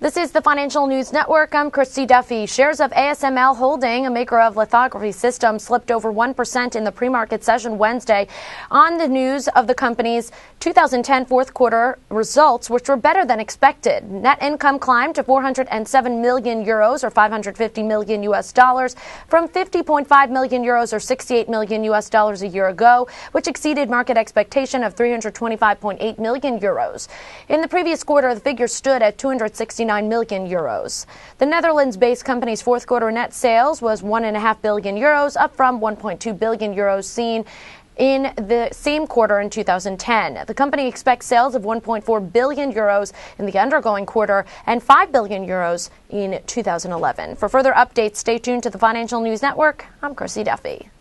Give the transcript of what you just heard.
This is the Financial News Network. I'm Christy Duffy. Shares of ASML Holding, a maker of lithography systems, slipped over 1% in the pre-market session Wednesday on the news of the company's 2010 fourth quarter results, which were better than expected. Net income climbed to 407 million euros or 550 million US dollars from 50.5 million euros or 68 million US dollars a year ago, which exceeded market expectation of 325.8 million euros. In the previous quarter, the figure stood at 269 million euros. The Netherlands-based company's fourth quarter net sales was 1.5 billion euros, up from 1.2 billion euros seen in the same quarter in 2010. The company expects sales of 1.4 billion euros in the undergoing quarter and 5 billion euros in 2011. For further updates, stay tuned to the Financial News Network. I'm Chrissy Duffy.